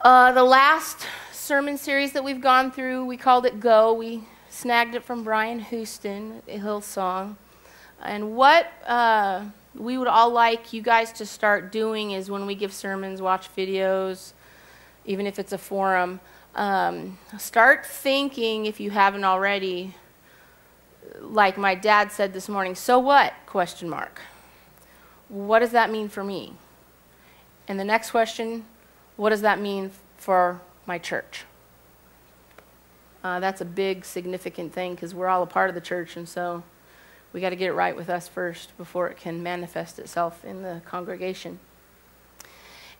Uh, the last sermon series that we've gone through, we called it Go. We snagged it from Brian Houston, a Hillsong. And what uh, we would all like you guys to start doing is when we give sermons, watch videos, even if it's a forum, um, start thinking, if you haven't already, like my dad said this morning, so what? Question mark. What does that mean for me? And the next question, what does that mean for my church? Uh, that's a big, significant thing because we're all a part of the church, and so we got to get it right with us first before it can manifest itself in the congregation.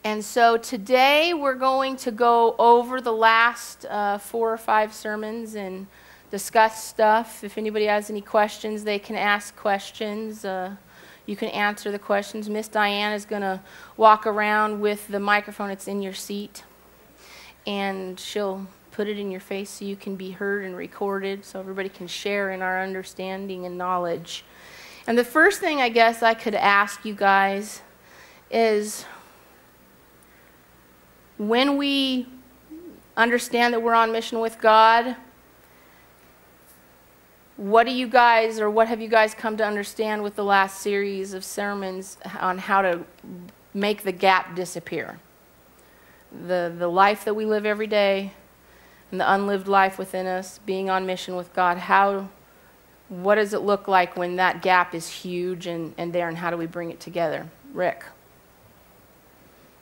And so today we're going to go over the last uh, four or five sermons and discuss stuff. If anybody has any questions, they can ask questions. Uh, you can answer the questions. Miss Diane is going to walk around with the microphone. It's in your seat. And she'll put it in your face so you can be heard and recorded so everybody can share in our understanding and knowledge. And the first thing I guess I could ask you guys is when we understand that we're on mission with God, what do you guys, or what have you guys come to understand with the last series of sermons on how to make the gap disappear? The, the life that we live every day and the unlived life within us, being on mission with God, how, what does it look like when that gap is huge and, and there, and how do we bring it together? Rick.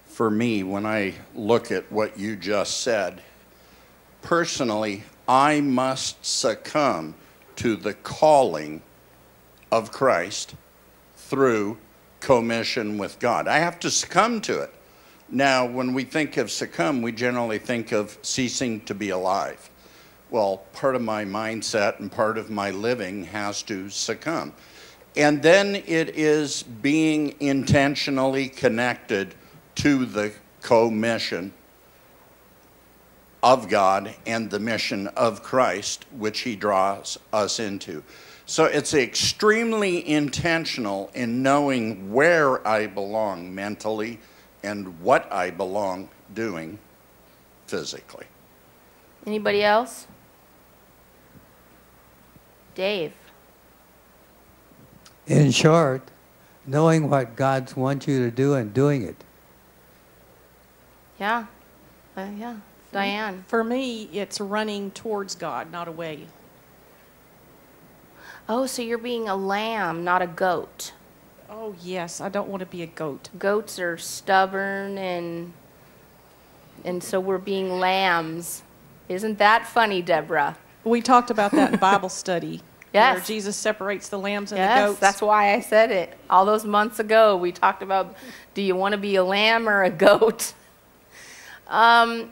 For me, when I look at what you just said, personally, I must succumb to the calling of Christ through commission with God. I have to succumb to it. Now, when we think of succumb, we generally think of ceasing to be alive. Well, part of my mindset and part of my living has to succumb. And then it is being intentionally connected to the commission of God and the mission of Christ, which he draws us into. So it's extremely intentional in knowing where I belong mentally and what I belong doing physically. Anybody else? Dave. In short, knowing what God wants you to do and doing it. Yeah. Uh, yeah. Diane. For me, it's running towards God, not away. Oh, so you're being a lamb, not a goat. Oh, yes, I don't want to be a goat. Goats are stubborn and and so we're being lambs. Isn't that funny, Deborah? We talked about that in Bible study. Yes. Where Jesus separates the lambs and yes, the goats. that's why I said it. All those months ago, we talked about do you want to be a lamb or a goat? Um,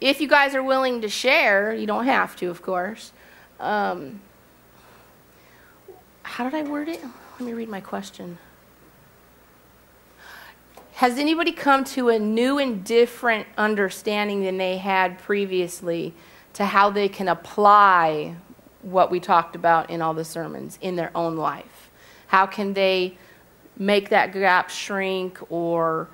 if you guys are willing to share, you don't have to, of course. Um, how did I word it? Let me read my question. Has anybody come to a new and different understanding than they had previously to how they can apply what we talked about in all the sermons in their own life? How can they make that gap shrink or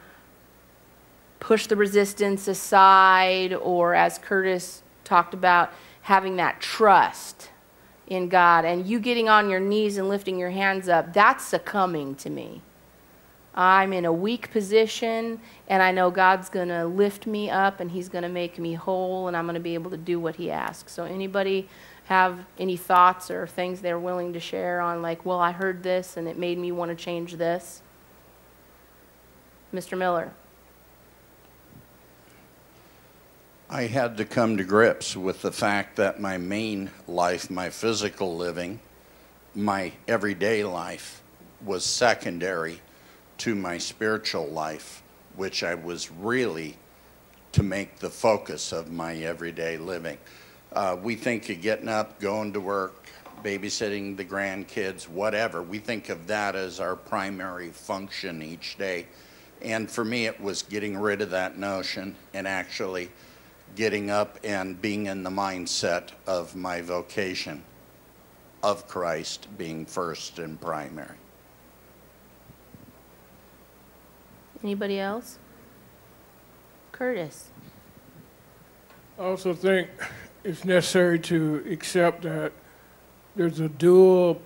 push the resistance aside, or as Curtis talked about, having that trust in God and you getting on your knees and lifting your hands up, that's succumbing to me. I'm in a weak position and I know God's going to lift me up and he's going to make me whole and I'm going to be able to do what he asks. So anybody have any thoughts or things they're willing to share on like, well, I heard this and it made me want to change this? Mr. Miller. I had to come to grips with the fact that my main life, my physical living, my everyday life, was secondary to my spiritual life, which I was really to make the focus of my everyday living. Uh, we think of getting up, going to work, babysitting the grandkids, whatever. We think of that as our primary function each day. And for me, it was getting rid of that notion and actually getting up and being in the mindset of my vocation of Christ being first and primary. Anybody else? Curtis. I also think it's necessary to accept that there's a dual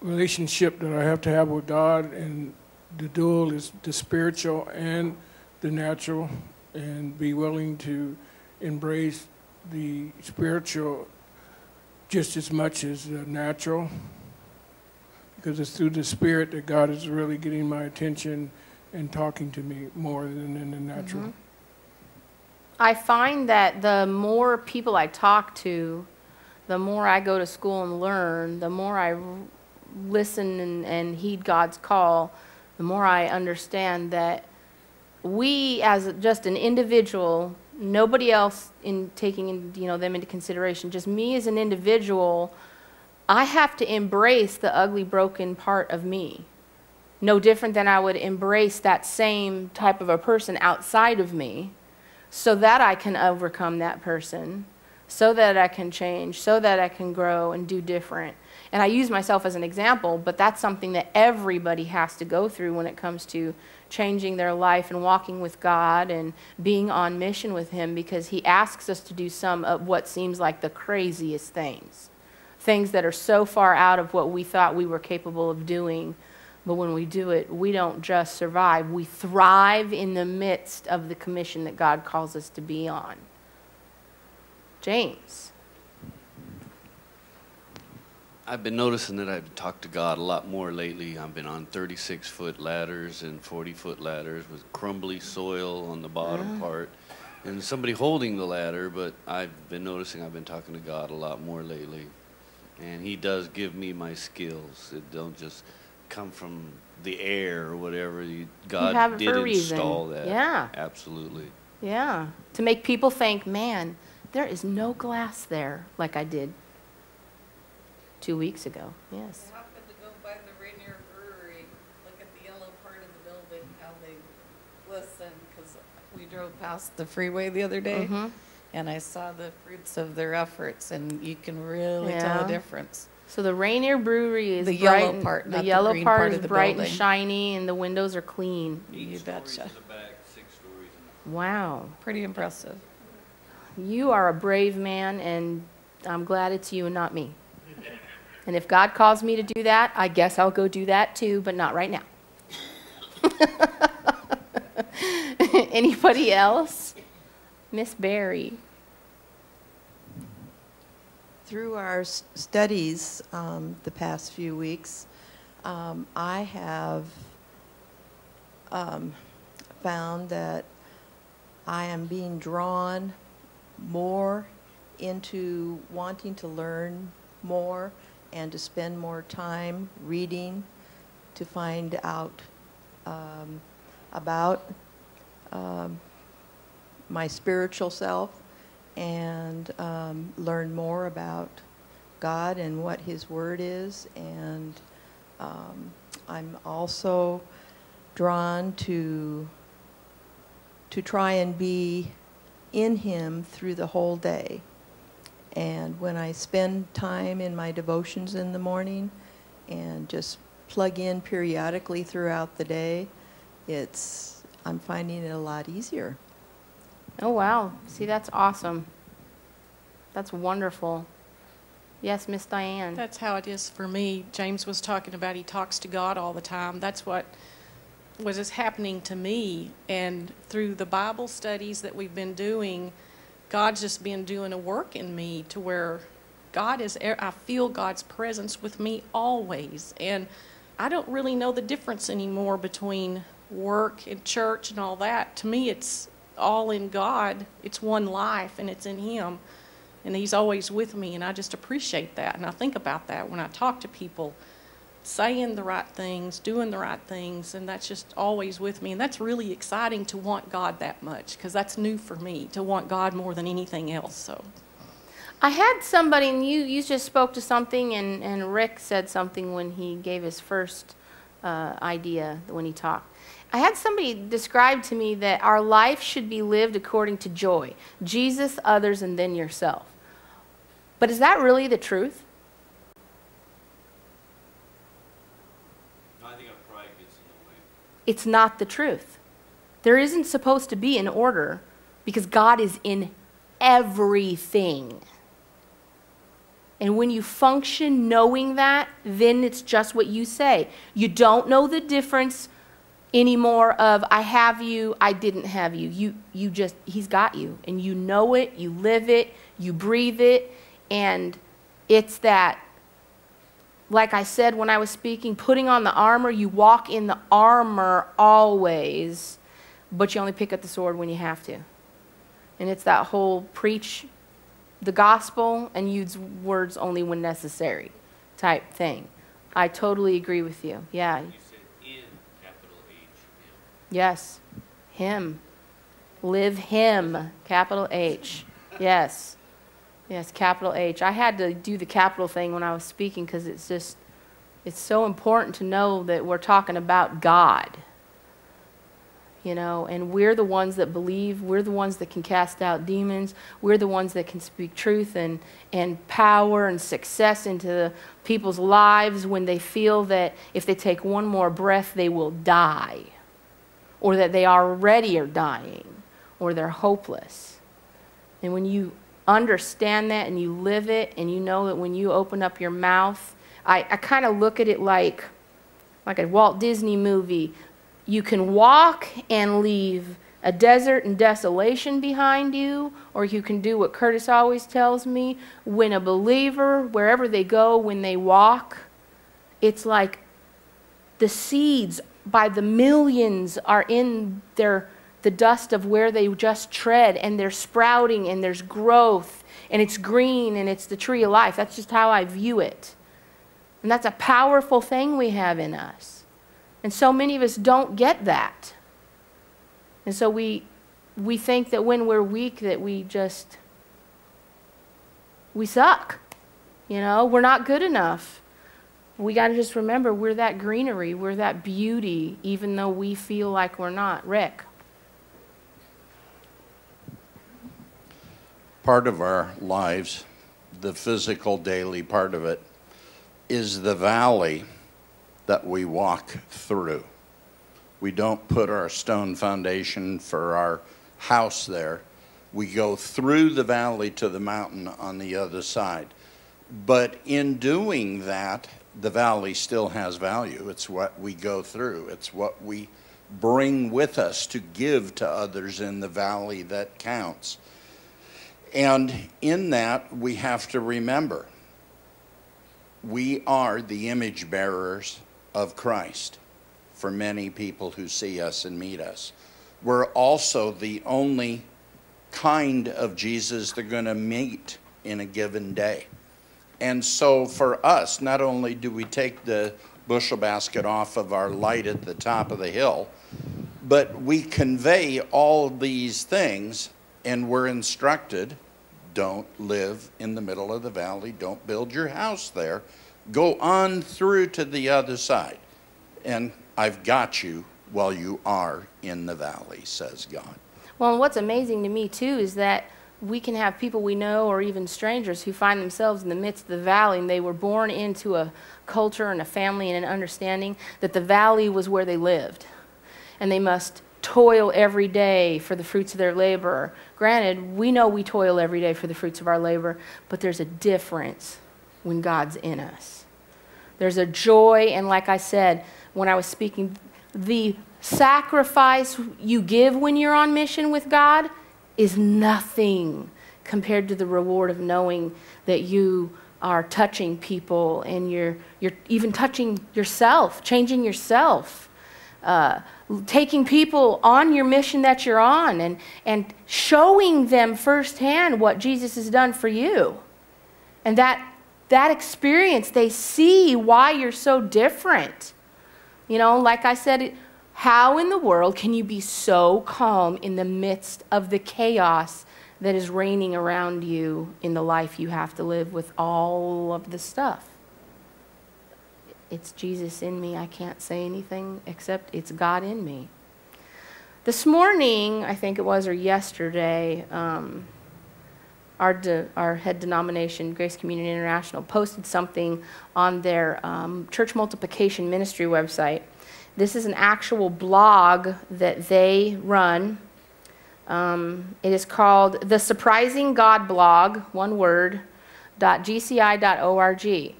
relationship that I have to have with God, and the dual is the spiritual and the natural, and be willing to embrace the spiritual just as much as the natural, because it's through the spirit that God is really getting my attention and talking to me more than in the natural. Mm-hmm. I find that the more people I talk to, the more I go to school and learn, the more I listen and, and heed God's call, the more I understand that we, as just an individual, nobody else in taking in, you know them into consideration, just me as an individual, I have to embrace the ugly, broken part of me. No different than I would embrace that same type of a person outside of me so that I can overcome that person, so that I can change, so that I can grow and do different. And I use myself as an example, but that's something that everybody has to go through when it comes to changing their life and walking with God and being on mission with Him because He asks us to do some of what seems like the craziest things. Things that are so far out of what we thought we were capable of doing. But when we do it, we don't just survive, we thrive in the midst of the commission that God calls us to be on. James. I've been noticing that I've talked to God a lot more lately. I've been on 36 foot ladders and 40 foot ladders with crumbly soil on the bottom part and somebody holding the ladder, but I've been noticing I've been talking to God a lot more lately. And He does give me my skills. It don't just come from the air or whatever. You- God did a reason. install that. Yeah. Absolutely. Yeah. To make people think, man, there is no glass there like I did two weeks ago. Yes. I happened to go by the Rainier Brewery, look at the yellow part of the building, how they glisten, because we drove past the freeway the other day, Mhm. and I saw the fruits of their efforts, and you can really tell Yeah. a difference. So the Rainier Brewery is The bright yellow and- part, The not the yellow green part part is of the bright and building. shiny, and the windows are clean. You betcha. Wow. Pretty impressive. You are a brave man, and I'm glad it's you and not me. And if God calls me to do that, I guess I'll go do that too, but not right now. Anybody else? Miss Barry. Through our studies um, the past few weeks, um, I have um, found that I am being drawn more into wanting to learn more and to spend more time reading to find out um, about um, my spiritual self and um, learn more about God and what His Word is. And um, I'm also drawn to to try and be in Him through the whole day. And when I spend time in my devotions in the morning and just plug in periodically throughout the day, it's I'm finding it a lot easier. Oh, wow. See, that's awesome. That's wonderful. Yes, Miss Diane. That's how it is for me. James was talking about he talks to God all the time. That's what was is happening to me. And through the Bible studies that we've been doing, God's just been doing a work in me to where God is, I feel God's presence with me always. And I don't really know the difference anymore between work and church and all that. To me, it's all in God. It's one life and it's in Him and he's always with me and i just appreciate that and i think about that when i talk to people saying the right things doing the right things and that's just always with me and that's really exciting to want god that much because that's new for me to want god more than anything else so I had somebody, and you, you just spoke to something, and, and Rick said something when he gave his first uh, idea when he talked. I had somebody describe to me that our life should be lived according to joy Jesus, others, and then yourself. But is that really the truth? I think our pride gets in the way. It's not the truth. There isn't supposed to be an order because God is in everything. And when you function knowing that, then it's just what you say. You don't know the difference anymore of I have you, I didn't have you. You you just he's got you and you know it, you live it, you breathe it and it's that like I said when I was speaking, putting on the armor, you walk in the armor always, but you only pick up the sword when you have to. And it's that whole preach the gospel and use words only when necessary type thing. I totally agree with you. Yeah. You said in capital H. Yes. Him. Live him. Capital H. Yes. Yes, capital H. I had to do the capital thing when I was speaking because it's just, it's so important to know that we're talking about God you know, and we're the ones that believe, we're the ones that can cast out demons, we're the ones that can speak truth and, and power and success into people's lives when they feel that if they take one more breath, they will die, or that they already are dying, or they're hopeless. And when you understand that and you live it, and you know that when you open up your mouth, I, I kind of look at it like, like a Walt Disney movie. You can walk and leave a desert and desolation behind you, or you can do what Curtis always tells me. When a believer, wherever they go, when they walk, it's like the seeds by the millions are in their the dust of where they just tread and they're sprouting and there's growth and it's green and it's the tree of life that's just how i view it and that's a powerful thing we have in us and so many of us don't get that. And so we, we think that when we're weak that we just, we suck. You know, we're not good enough. We got to just remember we're that greenery, we're that beauty, even though we feel like we're not. Rick. Part of our lives, the physical daily part of it, is the valley that we walk through. We don't put our stone foundation for our house there. We go through the valley to the mountain on the other side. But in doing that, the valley still has value. It's what we go through, it's what we bring with us to give to others in the valley that counts. And in that, we have to remember we are the image bearers of Christ for many people who see us and meet us. We're also the only kind of Jesus they're going to meet in a given day. And so for us, not only do we take the bushel basket off of our light at the top of the hill, but we convey all these things and we're instructed don't live in the middle of the valley, don't build your house there Go on through to the other side, and I've got you while you are in the valley, says God. Well, what's amazing to me, too, is that we can have people we know or even strangers who find themselves in the midst of the valley and they were born into a culture and a family and an understanding that the valley was where they lived. And they must toil every day for the fruits of their labor. Granted, we know we toil every day for the fruits of our labor, but there's a difference when God's in us. There's a joy, and like I said when I was speaking, the sacrifice you give when you're on mission with God is nothing compared to the reward of knowing that you are touching people and you're, you're even touching yourself, changing yourself. Uh, taking people on your mission that you're on and, and showing them firsthand what Jesus has done for you. And that that experience, they see why you're so different. You know, like I said, how in the world can you be so calm in the midst of the chaos that is reigning around you in the life you have to live with all of the stuff? It's Jesus in me. I can't say anything except it's God in me. This morning, I think it was, or yesterday, um, our, de, our head denomination, Grace Communion International, posted something on their um, church multiplication ministry website. This is an actual blog that they run Um, it is called The Surprising God Blog, one word, dot .gci.org.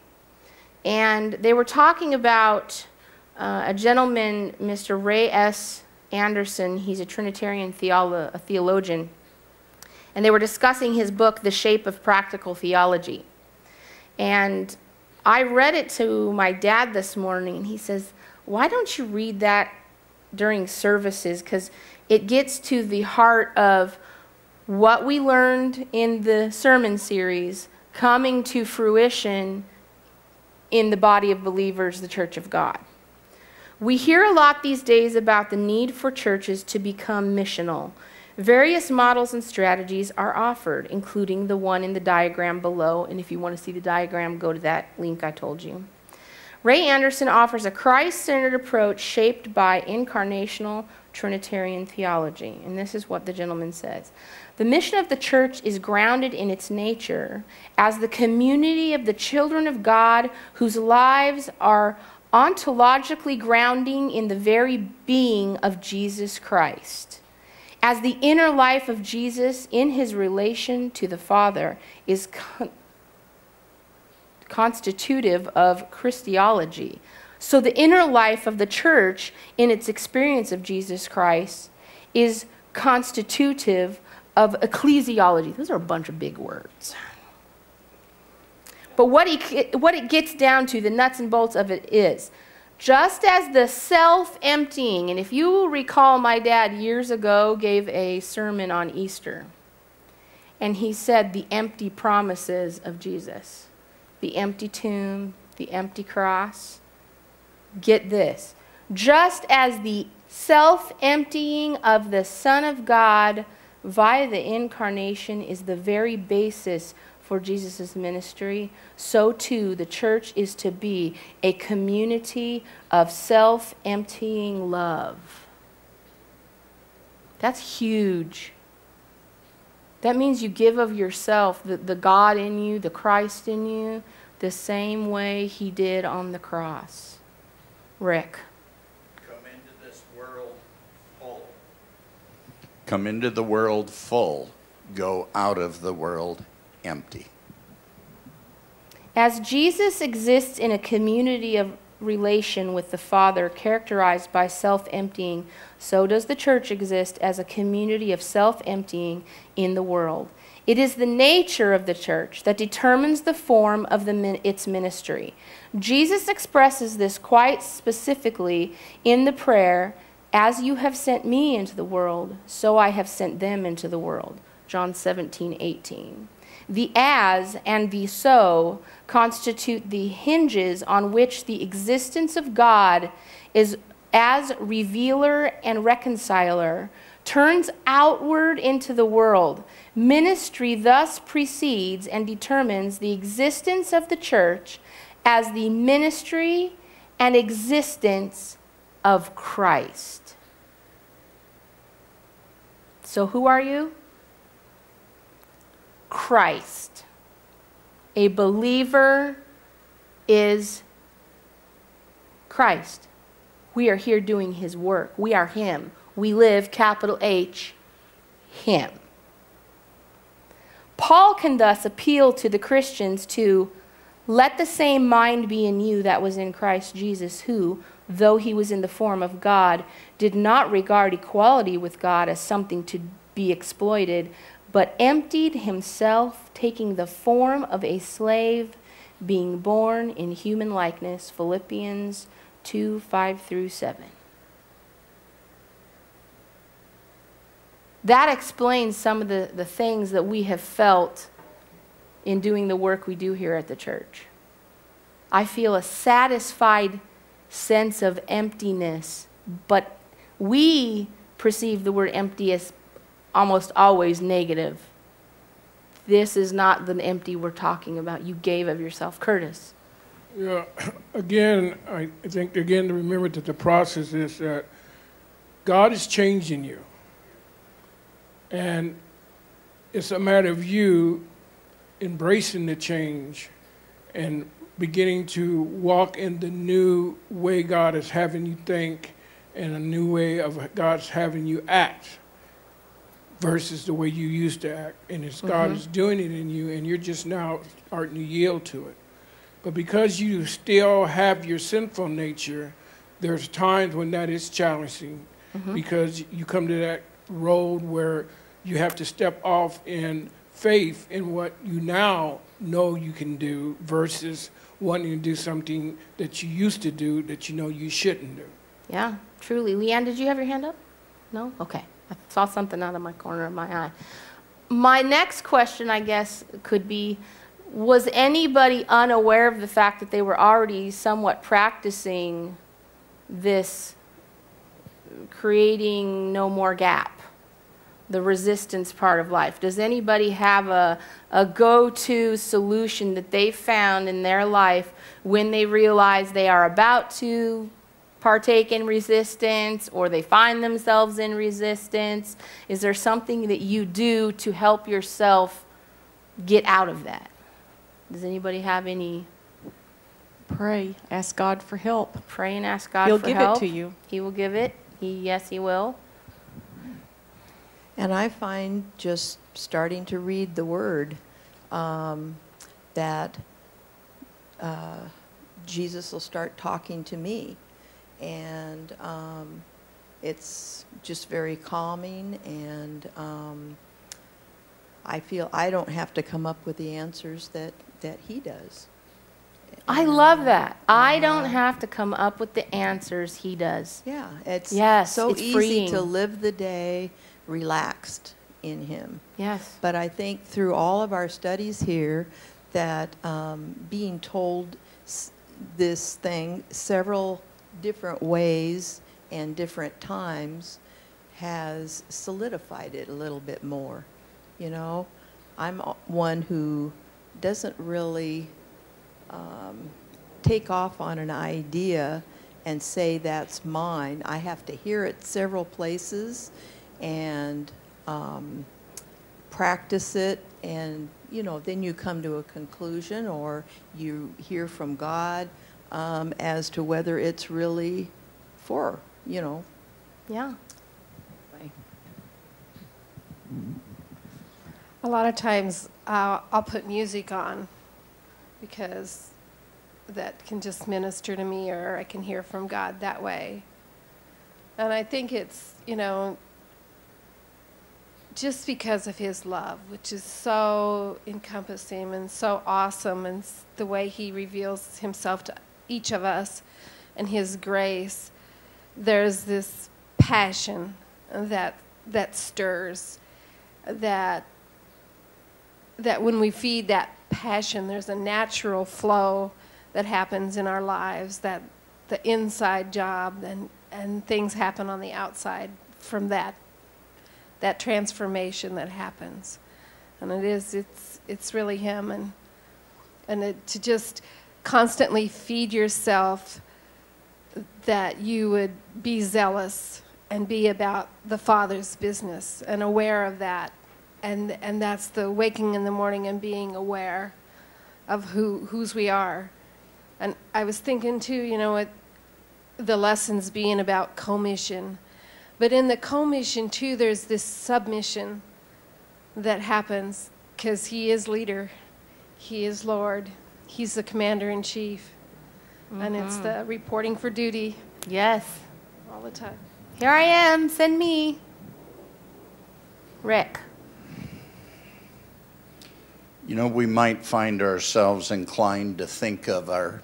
And they were talking about uh, a gentleman, Mr. Ray S. Anderson. He's a Trinitarian theolo- a theologian. And they were discussing his book, The Shape of Practical Theology. And I read it to my dad this morning, and he says, Why don't you read that during services? Because it gets to the heart of what we learned in the sermon series coming to fruition in the body of believers, the Church of God. We hear a lot these days about the need for churches to become missional. Various models and strategies are offered, including the one in the diagram below. And if you want to see the diagram, go to that link I told you. Ray Anderson offers a Christ centered approach shaped by incarnational Trinitarian theology. And this is what the gentleman says The mission of the church is grounded in its nature as the community of the children of God whose lives are ontologically grounding in the very being of Jesus Christ as the inner life of Jesus in his relation to the Father is con- constitutive of Christology. So the inner life of the church in its experience of Jesus Christ is constitutive of ecclesiology. Those are a bunch of big words. But what, he, what it gets down to, the nuts and bolts of it is just as the self emptying, and if you recall, my dad years ago gave a sermon on Easter, and he said the empty promises of Jesus the empty tomb, the empty cross. Get this. Just as the self emptying of the Son of God via the incarnation is the very basis for Jesus' ministry, so too the church is to be a community of self emptying love. That's huge. That means you give of yourself, the, the God in you, the Christ in you, the same way He did on the cross. Rick. Come into this world full. Come into the world full. Go out of the world empty. As Jesus exists in a community of relation with the Father characterized by self emptying, so does the church exist as a community of self emptying in the world. It is the nature of the church that determines the form of the, its ministry. Jesus expresses this quite specifically in the prayer, As you have sent me into the world, so I have sent them into the world. John 17, 18. The as and the so constitute the hinges on which the existence of God is as revealer and reconciler turns outward into the world. Ministry thus precedes and determines the existence of the church as the ministry and existence of Christ. So, who are you? Christ. A believer is Christ. We are here doing his work. We are him. We live, capital H, him. Paul can thus appeal to the Christians to let the same mind be in you that was in Christ Jesus, who, though he was in the form of God, did not regard equality with God as something to be exploited, but emptied himself, taking the form of a slave, being born in human likeness. Philippians 2 5 through 7. That explains some of the, the things that we have felt in doing the work we do here at the church. I feel a satisfied sense of emptiness, but we perceive the word empty as almost always negative. This is not the empty we're talking about. You gave of yourself. Curtis. Yeah, again, I think again to remember that the process is that God is changing you. And it's a matter of you embracing the change and beginning to walk in the new way God is having you think and a new way of God's having you act versus the way you used to act. And it's God mm-hmm. is doing it in you, and you're just now starting to yield to it. But because you still have your sinful nature, there's times when that is challenging mm-hmm. because you come to that road where you have to step off in faith in what you now know you can do versus wanting to do something that you used to do that you know you shouldn't do. Yeah, truly. Leanne, did you have your hand up? No? Okay. I saw something out of my corner of my eye. My next question, I guess, could be Was anybody unaware of the fact that they were already somewhat practicing this creating no more gap? The resistance part of life. Does anybody have a, a go to solution that they found in their life when they realize they are about to partake in resistance or they find themselves in resistance? Is there something that you do to help yourself get out of that? Does anybody have any Pray, ask God for help. pray and ask God He'll for give help? it to you. He will give it. He yes, he will. And I find just starting to read the Word um, that uh, Jesus will start talking to me. And um, it's just very calming, and um, I feel I don't have to come up with the answers that, that He does. I love that. I don't uh, have to come up with the answers he does. Yeah, it's Yes, so it's easy freeing. to live the day relaxed in Him. Yes. But I think through all of our studies here, that um, being told s- this thing several different ways and different times has solidified it a little bit more. You know, I'm one who doesn't really um, take off on an idea and say that's mine. I have to hear it several places and um, practice it, and you know, then you come to a conclusion or you hear from God um, as to whether it's really for you know. Yeah. A lot of times uh, I'll put music on because that can just minister to me or I can hear from God that way. And I think it's, you know, just because of his love, which is so encompassing and so awesome, and the way he reveals himself to each of us and his grace, there's this passion that, that stirs, that that when we feed that passion, there's a natural flow that happens in our lives, that the inside job and, and things happen on the outside from that, that transformation that happens. And it is, it's, it's really Him. And, and it, to just constantly feed yourself that you would be zealous and be about the Father's business and aware of that and and that's the waking in the morning and being aware of who whose we are. And I was thinking too, you know, it, the lessons being about commission, but in the commission too, there's this submission that happens because He is leader, He is Lord, He's the commander in chief, and it's mm-hmm. the reporting for duty Yes. all the time. Here I am. Send me. Rick. You know, we might find ourselves inclined to think of our,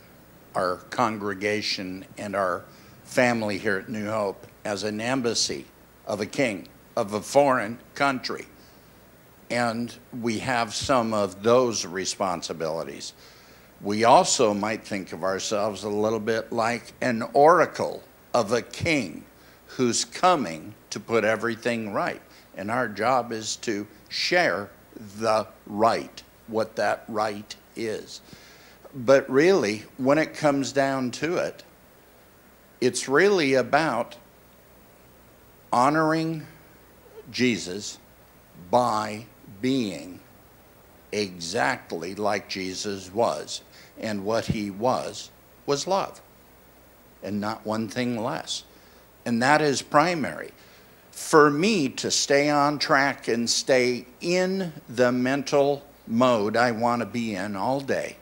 our congregation and our family here at New Hope as an embassy of a king of a foreign country. And we have some of those responsibilities. We also might think of ourselves a little bit like an oracle of a king who's coming to put everything right. And our job is to share the right, what that right is. But really, when it comes down to it, it's really about honoring Jesus by being exactly like Jesus was. And what he was, was love, and not one thing less. And that is primary. for me to stay on track and stay in the mental mode I want to be in all day,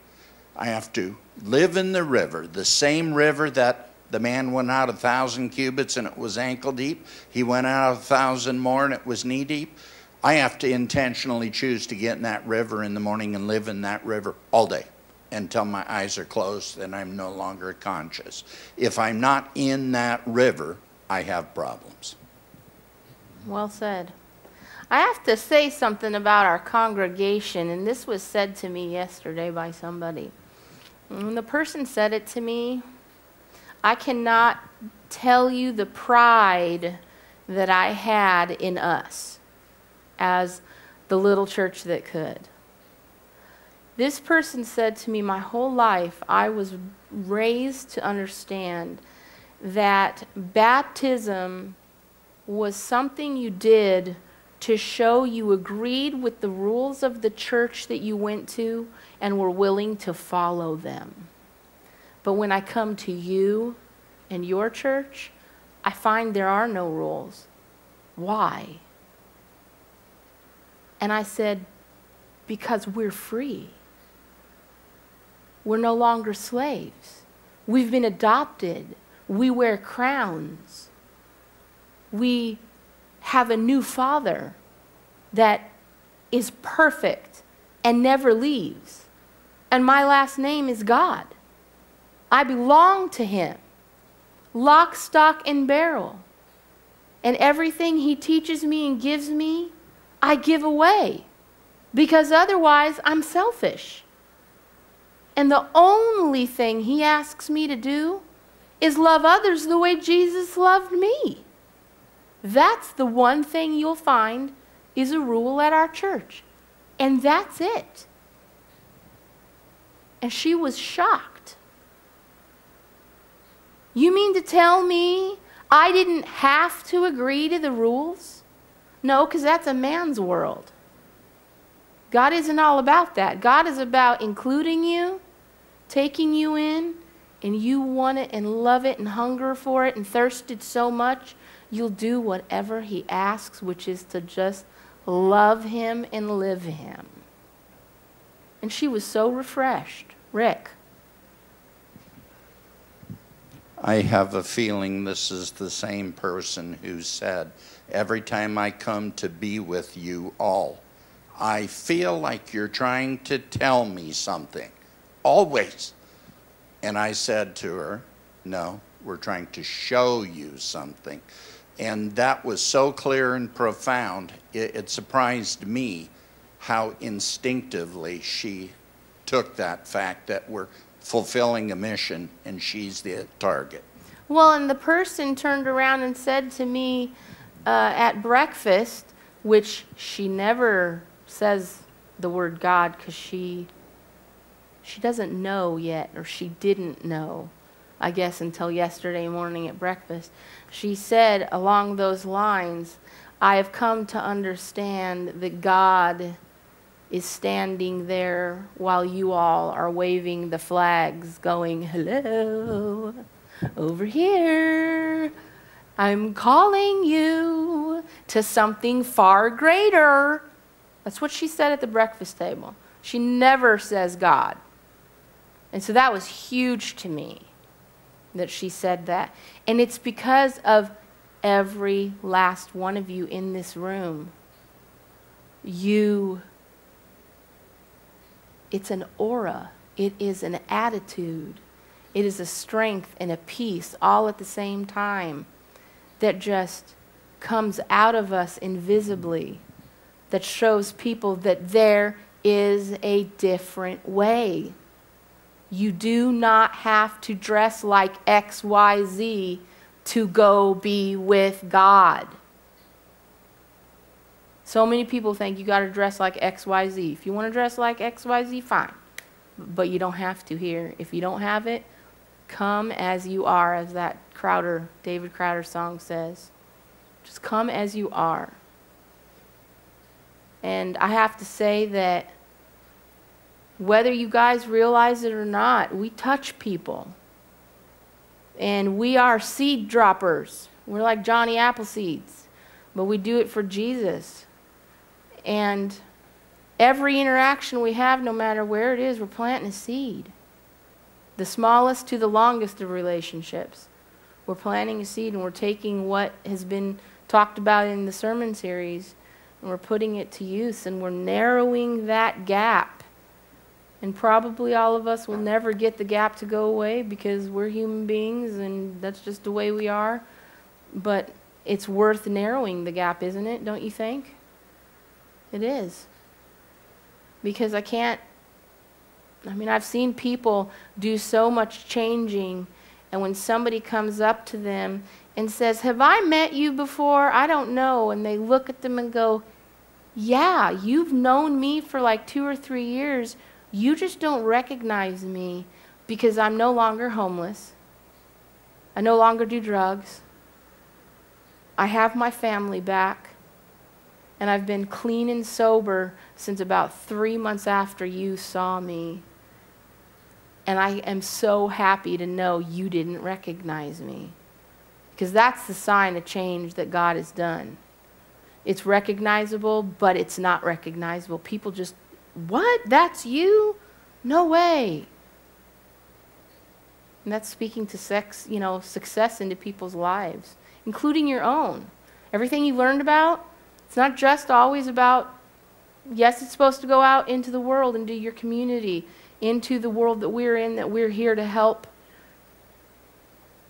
I have to live in the river, the same river that the man went out a thousand cubits and it was ankle deep. He went out a thousand more and it was knee deep. I have to intentionally choose to get in that river in the morning and live in that river all day until my eyes are closed and I'm no longer conscious. If I'm not in that river, I have problems. Well said. I have to say something about our congregation, and this was said to me yesterday by somebody. When the person said it to me, I cannot tell you the pride that I had in us as the little church that could. This person said to me, My whole life, I was raised to understand that baptism was something you did to show you agreed with the rules of the church that you went to and were willing to follow them. But when I come to you and your church, I find there are no rules. Why? And I said, because we're free. We're no longer slaves. We've been adopted. We wear crowns. We have a new father that is perfect and never leaves. And my last name is God. I belong to him, lock, stock, and barrel. And everything he teaches me and gives me, I give away because otherwise I'm selfish. And the only thing he asks me to do is love others the way Jesus loved me. That's the one thing you'll find is a rule at our church. And that's it. And she was shocked. You mean to tell me I didn't have to agree to the rules? No, because that's a man's world. God isn't all about that. God is about including you, taking you in, and you want it and love it and hunger for it and thirsted so much, you'll do whatever He asks, which is to just love Him and live Him. And she was so refreshed. Rick. I have a feeling this is the same person who said, Every time I come to be with you all, I feel like you're trying to tell me something. Always. And I said to her, No, we're trying to show you something. And that was so clear and profound, it, it surprised me how instinctively she took that fact that we're fulfilling a mission and she's the target. Well, and the person turned around and said to me uh, at breakfast, which she never says the word God because she she doesn't know yet, or she didn't know, I guess, until yesterday morning at breakfast. She said along those lines, I have come to understand that God is standing there while you all are waving the flags, going, Hello, over here. I'm calling you to something far greater. That's what she said at the breakfast table. She never says God. And so that was huge to me that she said that. And it's because of every last one of you in this room. You it's an aura, it is an attitude, it is a strength and a peace all at the same time that just comes out of us invisibly, that shows people that there is a different way. You do not have to dress like XYZ to go be with God. So many people think you got to dress like XYZ. If you want to dress like XYZ, fine. But you don't have to here. If you don't have it, come as you are, as that Crowder, David Crowder song says. Just come as you are. And I have to say that whether you guys realize it or not, we touch people. And we are seed droppers. We're like Johnny Appleseeds. but we do it for Jesus. And every interaction we have, no matter where it is, we're planting a seed. The smallest to the longest of relationships. We're planting a seed and we're taking what has been talked about in the sermon series and we're putting it to use and we're narrowing that gap. And probably all of us will never get the gap to go away because we're human beings and that's just the way we are. But it's worth narrowing the gap, isn't it? Don't you think? It is. Because I can't, I mean, I've seen people do so much changing, and when somebody comes up to them and says, Have I met you before? I don't know. And they look at them and go, Yeah, you've known me for like two or three years. You just don't recognize me because I'm no longer homeless. I no longer do drugs. I have my family back. And I've been clean and sober since about three months after you saw me. And I am so happy to know you didn't recognize me. Because that's the sign of change that God has done. It's recognizable, but it's not recognizable. People just, what? That's you? No way. And that's speaking to sex, you know, success into people's lives, including your own. Everything you learned about, it's not just always about, yes, it's supposed to go out into the world, into your community, into the world that we're in, that we're here to help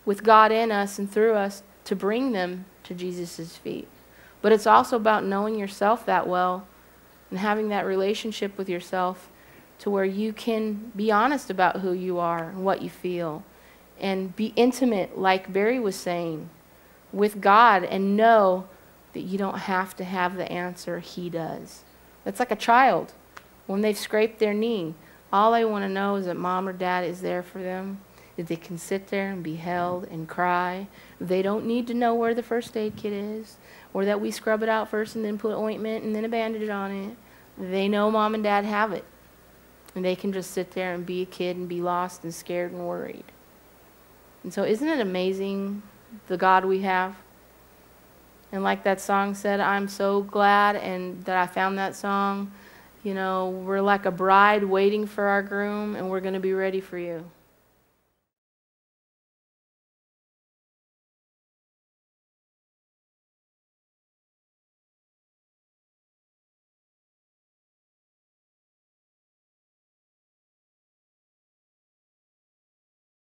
with God in us and through us to bring them to Jesus' feet. But it's also about knowing yourself that well and having that relationship with yourself to where you can be honest about who you are and what you feel and be intimate, like Barry was saying, with God and know that you don't have to have the answer, He does. That's like a child when they've scraped their knee. All they want to know is that mom or dad is there for them, that they can sit there and be held and cry. They don't need to know where the first aid kit is or that we scrub it out first and then put ointment and then a bandage on it. They know mom and dad have it. And they can just sit there and be a kid and be lost and scared and worried. And so, isn't it amazing the God we have? And like that song said, I'm so glad and that I found that song. You know, we're like a bride waiting for our groom, and we're going to be ready for you.